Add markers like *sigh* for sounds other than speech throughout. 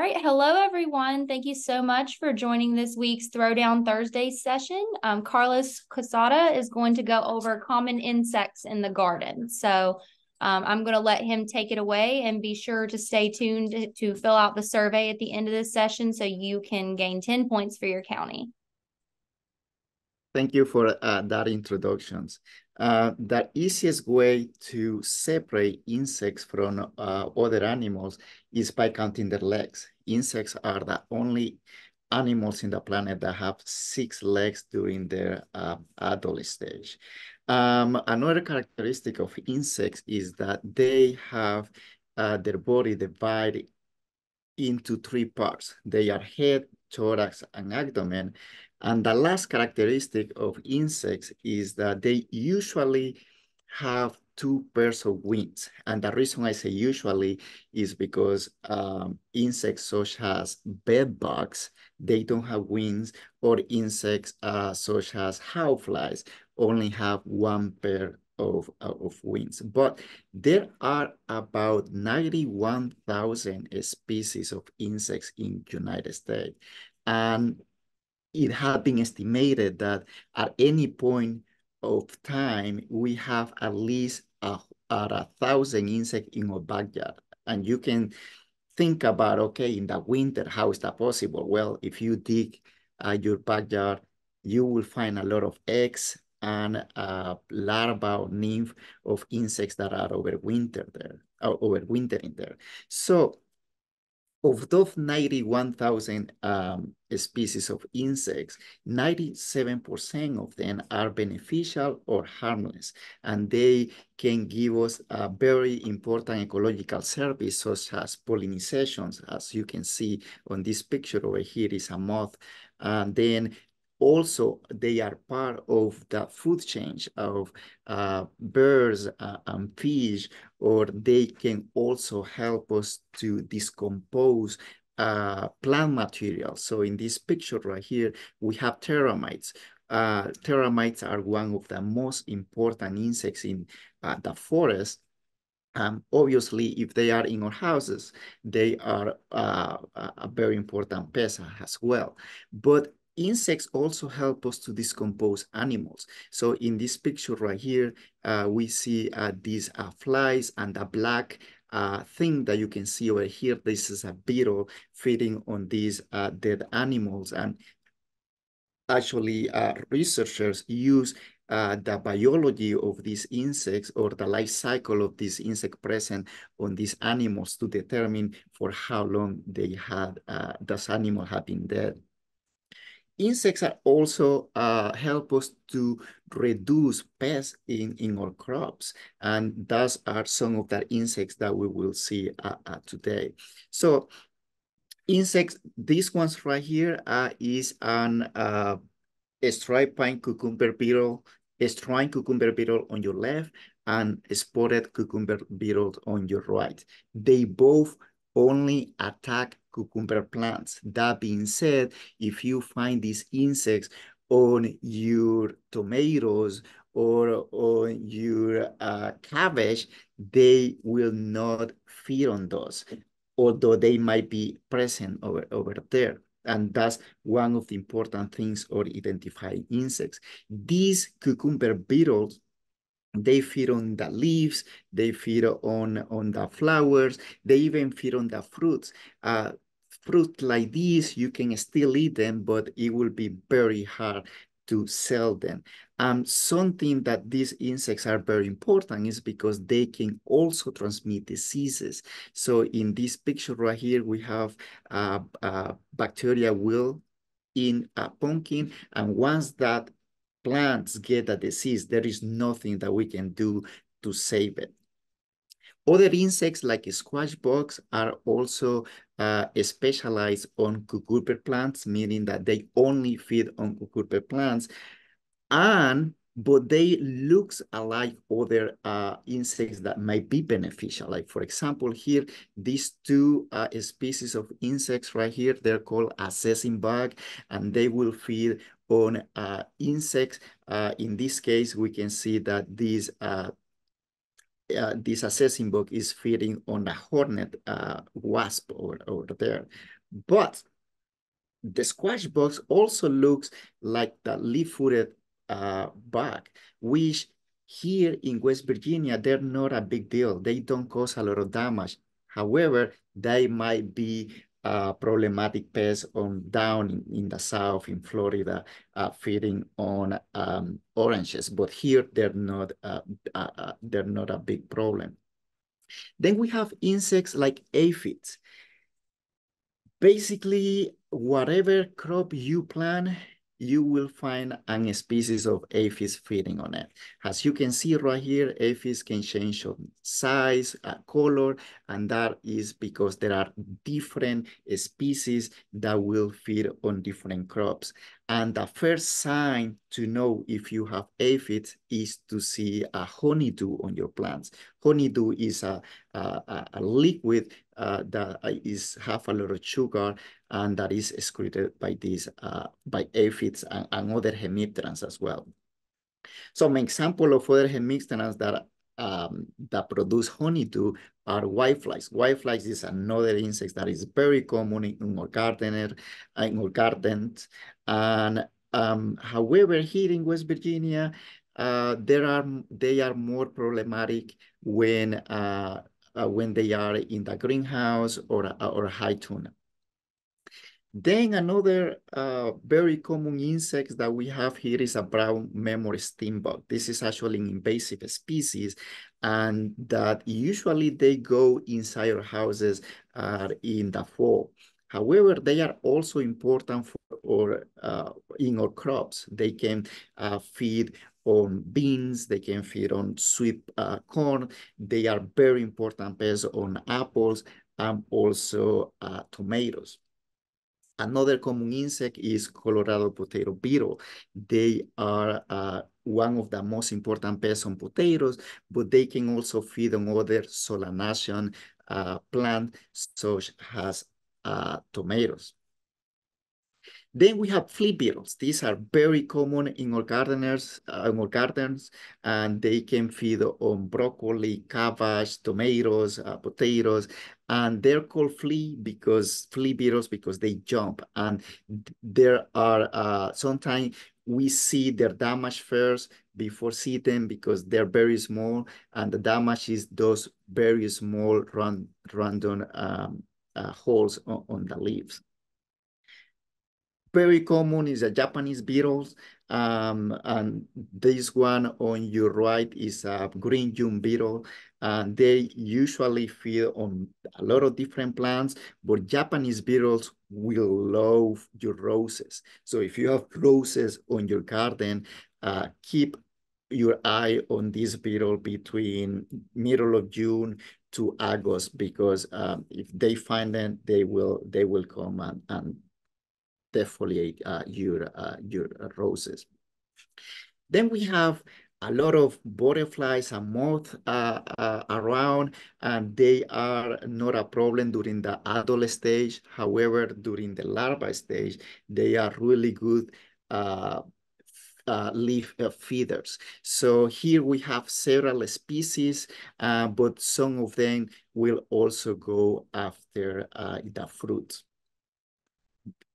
right. Hello, everyone. Thank you so much for joining this week's Throwdown Thursday session. Um, Carlos Quesada is going to go over common insects in the garden. So um, I'm going to let him take it away and be sure to stay tuned to, to fill out the survey at the end of this session so you can gain 10 points for your county. Thank you for uh, that introductions. Uh, the easiest way to separate insects from uh, other animals is by counting their legs. Insects are the only animals in the planet that have six legs during their uh, adult stage. Um, another characteristic of insects is that they have uh, their body divided into three parts. They are head, thorax, and abdomen. And the last characteristic of insects is that they usually have two pairs of wings. And the reason I say usually is because um, insects such as bed bugs, they don't have wings, or insects uh, such as houseflies only have one pair of, of wings. But there are about 91,000 species of insects in United States. And it has been estimated that at any point of time, we have at least a, a thousand insects in our backyard. And you can think about, okay, in the winter, how is that possible? Well, if you dig uh, your backyard, you will find a lot of eggs and a larva or nymph of insects that are overwintered there, or overwintering there. So of those 91,000 um, species of insects, 97% of them are beneficial or harmless, and they can give us a very important ecological service such as pollinizations. As you can see on this picture over here is a moth. And then also they are part of the food chain of uh, birds uh, and fish, or they can also help us to decompose uh, plant material. So in this picture right here, we have termites. Uh, termites are one of the most important insects in uh, the forest. Um, obviously, if they are in our houses, they are uh, a very important pest as well. But insects also help us to decompose animals. So in this picture right here, uh, we see uh, these uh, flies and a black uh, thing that you can see over here. This is a beetle feeding on these uh, dead animals. And actually, uh, researchers use uh, the biology of these insects or the life cycle of this insect present on these animals to determine for how long they had, uh, this animal had been dead insects are also uh, help us to reduce pests in, in our crops. And those are some of the insects that we will see uh, uh, today. So insects, these ones right here uh, is an uh, striped pine cucumber beetle, striped cucumber beetle on your left and spotted cucumber beetle on your right. They both only attack cucumber plants. That being said, if you find these insects on your tomatoes or on your uh, cabbage, they will not feed on those, although they might be present over, over there. And that's one of the important things or identifying insects. These cucumber beetles they feed on the leaves, they feed on, on the flowers, they even feed on the fruits. Uh, fruit like this, you can still eat them, but it will be very hard to sell them. Um, something that these insects are very important is because they can also transmit diseases. So in this picture right here, we have a, a bacterial wilt in a pumpkin. And once that plants get a disease, there is nothing that we can do to save it. Other insects like squash bugs are also uh, specialized on cucumber plants, meaning that they only feed on cucumber plants. And but they looks alike other uh, insects that might be beneficial. Like for example, here, these two uh, species of insects right here, they're called assassin bug, and they will feed on uh, insects. Uh, in this case, we can see that these uh, uh, this assassin bug is feeding on a hornet uh, wasp over, over there. But the squash bugs also looks like the leaf-footed uh, bug, which here in West Virginia, they're not a big deal. They don't cause a lot of damage. However, they might be uh, problematic pests on down in, in, the south in Florida, uh, feeding on um, oranges. But here they're not uh, uh, uh, they're not a big problem. Then we have insects like aphids. Basically, whatever crop you plant, you will find a species of aphids feeding on it. As you can see right here, aphids can change of size, uh, color, and that is because there are different species that will feed on different crops. And the first sign to know if you have aphids is to see a honeydew on your plants. Honeydew is a, a, a liquid uh, that is half a lot of sugar and that is excreted by these uh, by aphids and, and other hemipterans as well. Some example of other hemipterans that um, that produce honeydew are whiteflies. Whiteflies is another insect that is very common in our gardener, in our gardens. And um, however, here in West Virginia, uh, there are they are more problematic when uh, uh, when they are in the greenhouse or or high tunnel. Then another uh, very common insect that we have here is a brown marmorated stink bug. This is actually an invasive species and that usually they go inside our houses uh, in the fall. However, they are also important for or uh, in our crops. They can uh, feed on beans, they can feed on sweet uh, corn. They are very important pests on apples and also uh, tomatoes. Another common insect is Colorado potato beetle. They are uh, one of the most important pests on potatoes, but they can also feed on other solanacean uh, plants such as uh, tomatoes. Then we have flea beetles. These are very common in our gardeners, uh, in our gardens, and they can feed on broccoli, cabbage, tomatoes, uh, potatoes, and they're called flea because flea beetles because they jump. And there are uh, sometimes we see their damage first before see them because they're very small, and the damage is those very small run, random um, uh, holes on, on the leaves very common is a Japanese beetles. Um, and this one on your right is a green June beetle. And they usually feed on a lot of different plants, but Japanese beetles will love your roses. So if you have roses on your garden, uh, keep your eye on this beetle between middle of June to August because um, if they find them, they will they will come and, and defoliate uh, your, uh, your roses. Then we have a lot of butterflies and moths uh, uh, around, and they are not a problem during the adult stage. However, during the larva stage, they are really good uh, uh, leaf uh, feeders. So here we have several species, uh, but some of them will also go after the fruits.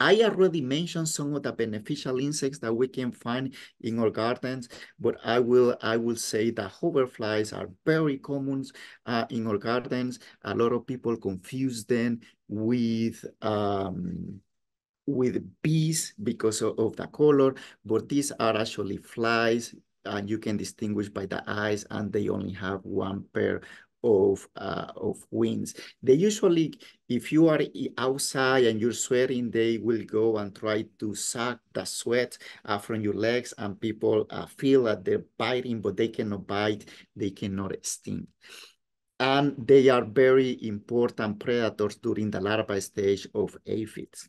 I already mentioned some of the beneficial insects that we can find in our gardens, but I will I will say that hoverflies are very common uh, in our gardens. A lot of people confuse them with um, with bees because of, of the color, but these are actually flies and you can distinguish by the eyes and they only have one pair of uh, of winds. They usually, if you are outside and you're sweating, they will go and try to suck the sweat uh, from your legs, and people uh, feel that they're biting, but they cannot bite, they cannot sting. And they are very important predators during the larva stage of aphids.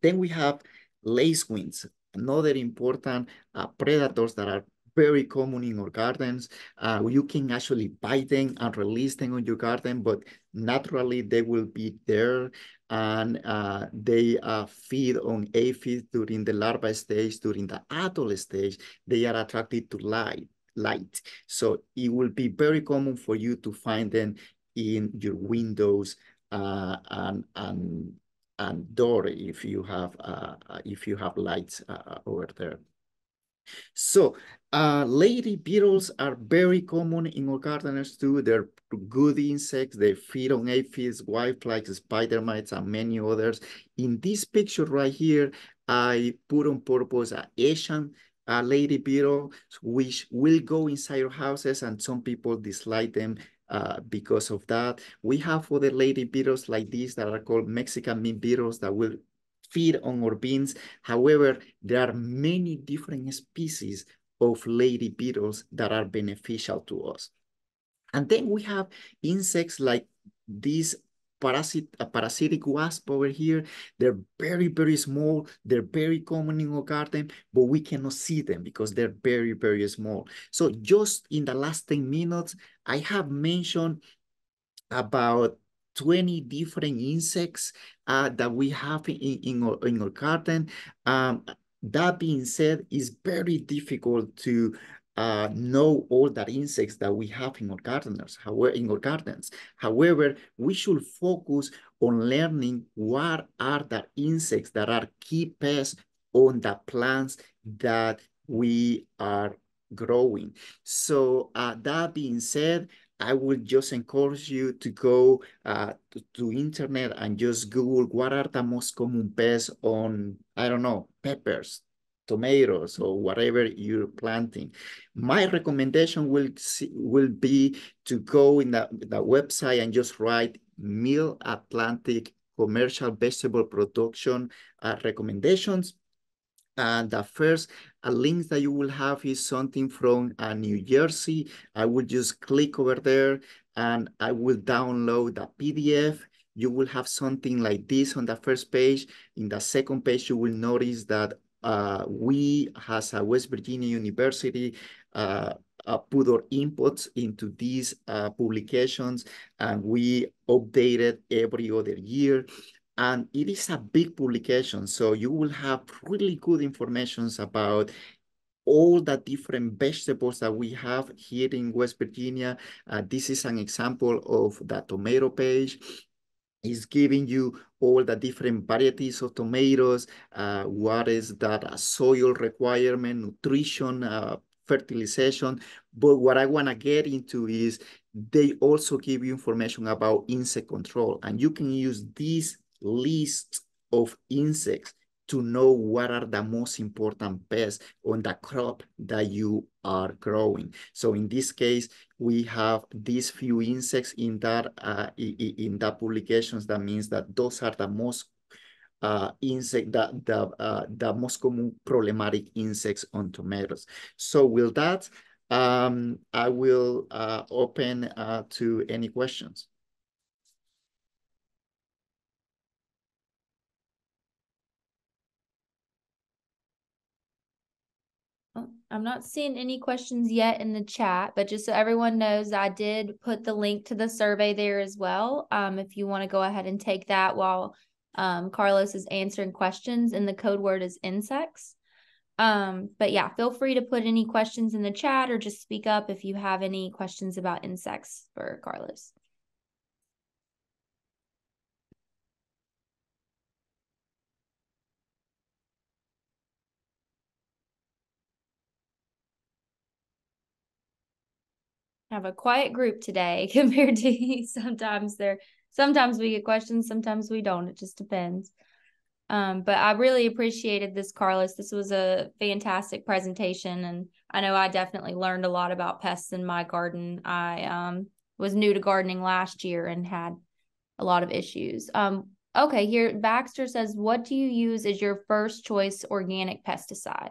Then we have lacewings, another important uh, predators that are very common in our gardens. Uh, you can actually buy them and release them on your garden, but naturally they will be there and uh, they uh, feed on aphids during the larva stage, during the adult stage. They are attracted to light. light. So it will be very common for you to find them in your windows uh, and, and, and door if you have, uh, if you have lights uh, over there. So uh, lady beetles are very common in our gardeners too. They're good insects. They feed on aphids, whiteflies, spider mites, and many others. In this picture right here, I put on purpose an Asian uh, lady beetle, which will go inside your houses, and some people dislike them uh, because of that. We have other lady beetles like these that are called Mexican bean beetles that will feed on our beans. However, there are many different species of lady beetles that are beneficial to us. And then we have insects like these parasite, a parasitic wasp over here. They're very, very small. They're very common in our garden, but we cannot see them because they're very, very small. So just in the last 10 minutes, I have mentioned about 20 different insects uh, that we have in, in, our, in our garden. Um, that being said, it's very difficult to uh, know all the insects that we have in our gardeners, however, in our gardens. However, we should focus on learning what are the insects that are key pests on the plants that we are growing. So uh, that being said, I would just encourage you to go uh, to, to, internet and just Google what are the most common pests on, I don't know, peppers, tomatoes, or whatever you're planting. My recommendation will, see, will be to go in the, the website and just write Mid Atlantic commercial vegetable production uh, recommendations and the first a link that you will have is something from uh, New Jersey. I will just click over there and I will download the PDF. You will have something like this on the first page. In the second page, you will notice that uh, we, as a West Virginia University, uh, uh, put our inputs into these uh, publications and we update it every other year. And it is a big publication, so you will have really good information about all the different vegetables that we have here in West Virginia. Uh, this is an example of the tomato page. It's giving you all the different varieties of tomatoes, uh, what is that soil requirement, nutrition, uh, fertilization. But what I want to get into is they also give you information about insect control. And you can use these list of insects to know what are the most important pests on the crop that you are growing. So in this case, we have these few insects in that uh, in that publications. That means that those are the most uh, insect that the uh, the most common problematic insects on tomatoes. So with that, um, I will uh, open uh, to any questions. I'm not seeing any questions yet in the chat, but just so everyone knows, I did put the link to the survey there as well. Um, if you want to go ahead and take that while um, Carlos is answering questions, and the code word is insects. Um, but yeah, feel free to put any questions in the chat or just speak up if you have any questions about insects for Carlos. Have a quiet group today *laughs* compared to *laughs* sometimes there sometimes we get questions sometimes we don't. It just depends. Um, but i really appreciated this carlos. This was a fantastic presentation and i know i definitely learned a lot about pests in my garden. I um, was new to gardening last year and had a lot of issues. Um, okay here baxter says what do you use as your first choice organic pesticide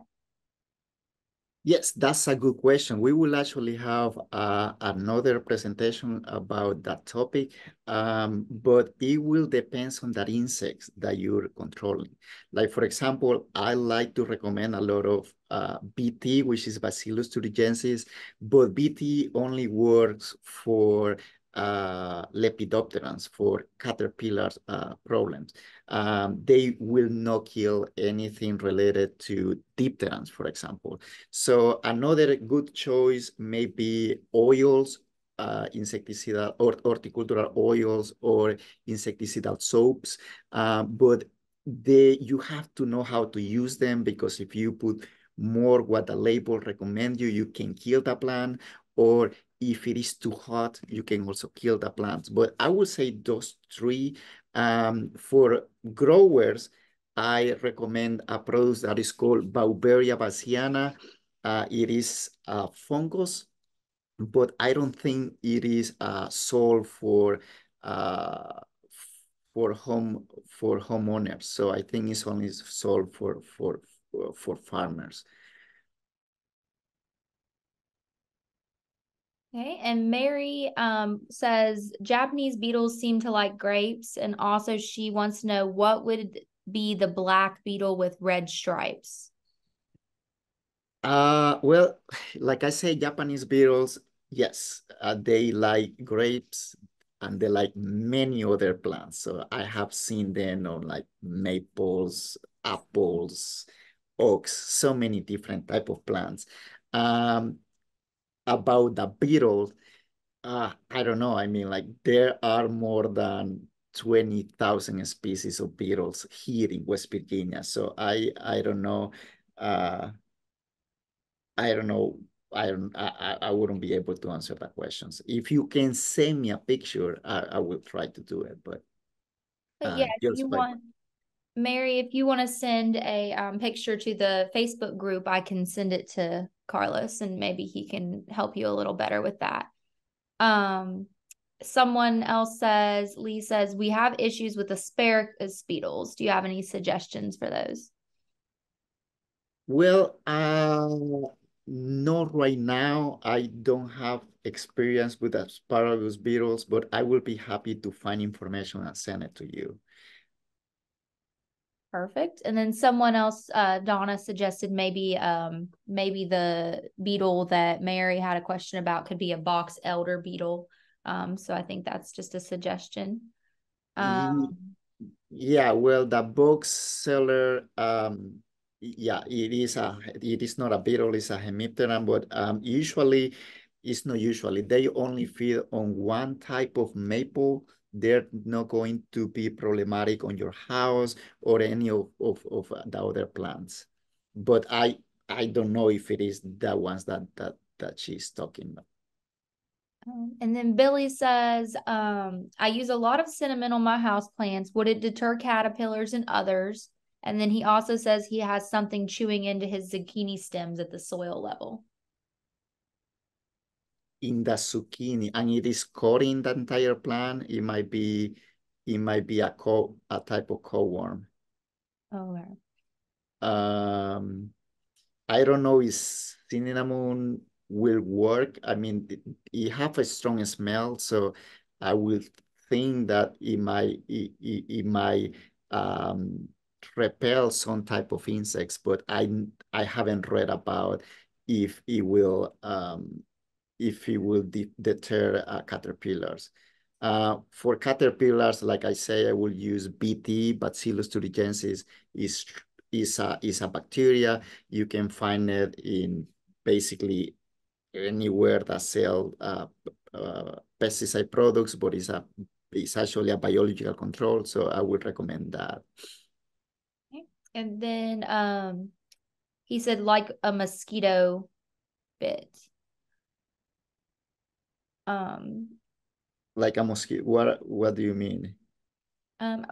Yes, that's a good question. We will actually have uh, another presentation about that topic, um, but it will depend on that insects that you're controlling. Like, for example, I like to recommend a lot of uh, BT, which is Bacillus thuringiensis, but BT only works for uh, lepidopterans for caterpillars uh, problems. Um, they will not kill anything related to dipterans, for example. So another good choice may be oils, uh, insecticidal or horticultural oils or insecticidal soaps, uh, but they you have to know how to use them because if you put more what the label recommend you, you can kill the plant or if it is too hot, you can also kill the plants. But I would say those three. Um, for growers, I recommend a product that is called Beauveria bassiana. Uh, it is a fungus, but I don't think it is a sold for uh, for home for homeowners. So I think it's only sold for for for farmers. Okay, and Mary um, says Japanese beetles seem to like grapes, and also she wants to know what would be the black beetle with red stripes. Uh, well, like I say, Japanese beetles, yes, uh, they like grapes and they like many other plants. So I have seen them on like maples, apples, oaks, so many different type of plants. Um, about the beetles, uh, I don't know. I mean, like there are more than 20,000 species of beetles here in West Virginia. So I I don't know. Uh, I don't know. I don't. I, I wouldn't be able to answer that questions. If you can send me a picture, I, I will try to do it. But, but yeah, if you want, Mary, if you want to send a um, picture to the Facebook group, I can send it to Carlos and maybe he can help you a little better with that. Um, someone else says, Lee says, we have issues with asparagus beetles. Do you have any suggestions for those? Well, uh, not right now. I don't have experience with asparagus beetles, but I will be happy to find information and send it to you. Perfect. And then someone else, uh, Donna suggested maybe um, maybe the beetle that Mary had a question about could be a box elder beetle. Um, so I think that's just a suggestion. Um, yeah, well, the box elder, um, yeah, it is a it is not a beetle, it's a hemipteran, but um, usually it's not usually they only feed on one type of maple they're not going to be problematic on your house or any of, of, of the other plants. But I I don't know if it is the ones that that that she's talking about. Um, and then Billy says, um, I use a lot of cinnamon on my house plants. Would it deter caterpillars and others? And then he also says he has something chewing into his zucchini stems at the soil level in the zucchini and it is coating the entire plant, it might be it might be a co a type of cutworm. Oh, okay. Um, I don't know if cinnamon will work. I mean, it, it have a strong smell, so I will think that it might it, it, it might um, repel some type of insects, but I I haven't read about if it will um, if it will de deter uh, caterpillars. Uh, for caterpillars, like I say, I will use BT, Bacillus thuringiensis is, is, a, is a bacteria. You can find it in basically anywhere that sell uh, uh, pesticide products, but it's, a, it's actually a biological control, so I would recommend that. Okay. And then um, he said like a mosquito bit um like a mosquito what what do you mean? Um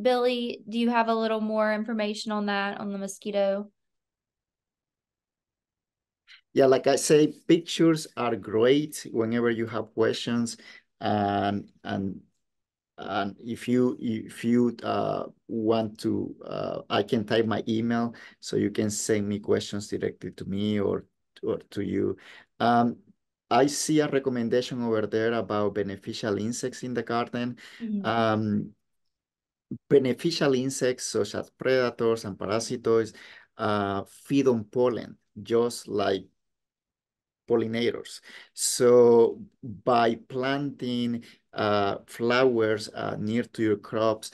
billy do you have a little more information on that on the mosquito? Yeah like i say pictures are great whenever you have questions and and and if you if you uh, want to uh, i can type my email so you can send me questions directly to me or or to you. Um, I see a recommendation over there about beneficial insects in the garden. Mm -hmm. um, beneficial insects such as predators and parasitoids uh, feed on pollen, just like pollinators. So by planting uh, flowers uh, near to your crops,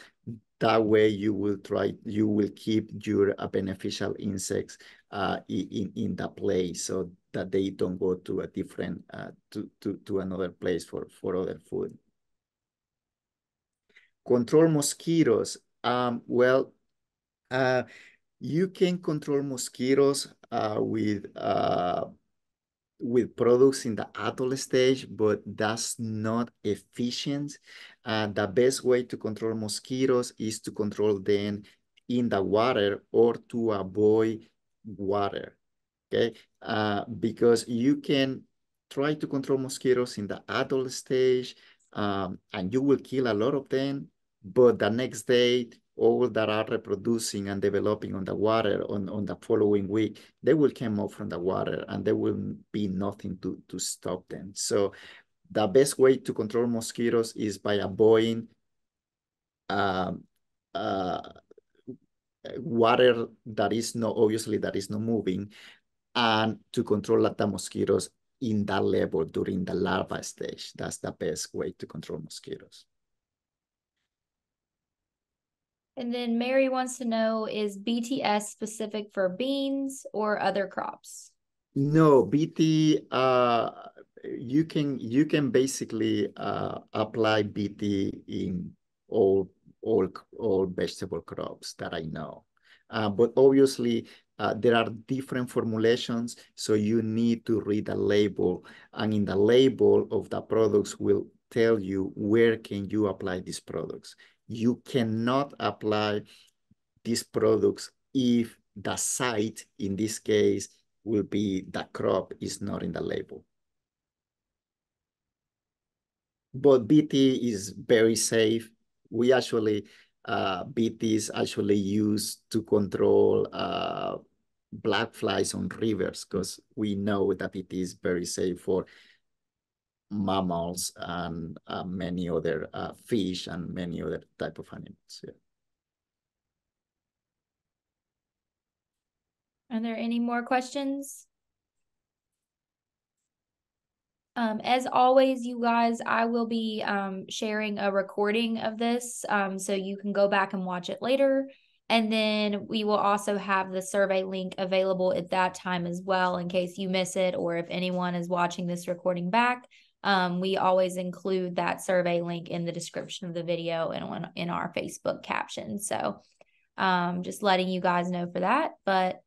that way you will try, you will keep your uh, beneficial insects uh, in, in that place so that they don't go to a different, uh, to, to, to another place for, for other food. Control mosquitoes. Um, well, uh, you can control mosquitoes uh, with uh, with products in the adult stage, but that's not efficient. Uh, the best way to control mosquitoes is to control them in the water or to avoid water, okay? Uh, because you can try to control mosquitoes in the adult stage um, and you will kill a lot of them, but the next day all that are reproducing and developing on the water on, on the following week, they will come up from the water and there will be nothing to, to stop them. So the best way to control mosquitoes is by avoiding um, uh, water that is not, obviously that is not moving and to control the mosquitoes in that level during the larva stage. That's the best way to control mosquitoes. And then Mary wants to know is BTS specific for beans or other crops? No, BT uh you can you can basically uh apply BT in all all all vegetable crops that I know. Uh, but obviously uh, there are different formulations, so you need to read the label, and in the label of the products will tell you where can you apply these products you cannot apply these products if the site, in this case, will be the crop is not in the label. But BT is very safe. We actually, uh, BT is actually used to control uh, black flies on rivers because we know that it is very safe for mammals and uh, many other uh, fish and many other type of animals. Yeah. Are there any more questions? Um, as always, you guys, I will be um, sharing a recording of this um, so you can go back and watch it later. And then we will also have the survey link available at that time as well in case you miss it or if anyone is watching this recording back um, we always include that survey link in the description of the video and on, in our Facebook caption. So um, just letting you guys know for that. But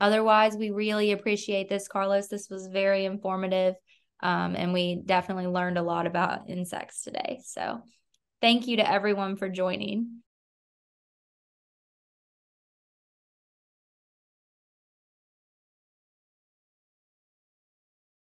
otherwise, we really appreciate this, Carlos. This was very informative. Um, and we definitely learned a lot about insects today. So thank you to everyone for joining.